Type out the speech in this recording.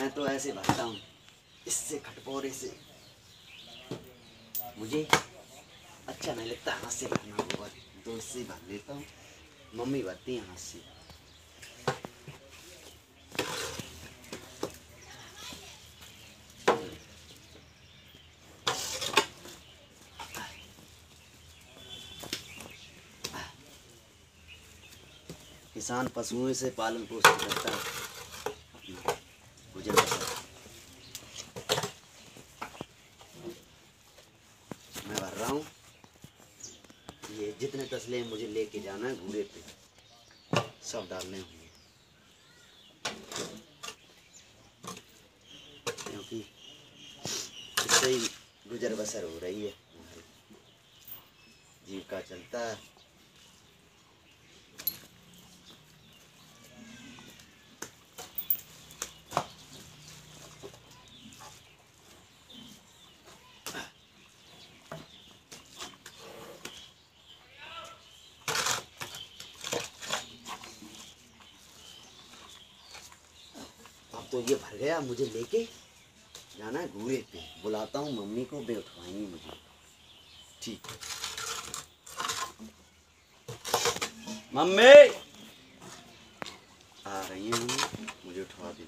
मैं तो ऐसे भरता हूँ। इससे खटपोरे से। मुझे अच्छा नहीं लगता, हाथ से भरना गोबर तो इससे भर लेता हूँ। मम्मी भरती है हाथ से। किसान पशुओं से पालन पोषण करता है अपना गुजर बसर मैं भर रहा हूँ। ये जितने तसले मुझे लेके जाना है घूरे पे। सब डालने होंगे। क्योंकि इससे ही गुजर बसर हो रही है। जीविका चलता है। तो ये भर गया, मुझे लेके जाना है घूरे पे बुलाता हूँ, मम्मी को बे उठवाएँगी मुझे। ठीक। मम्मी! आ रही है, मुझे उठवा दी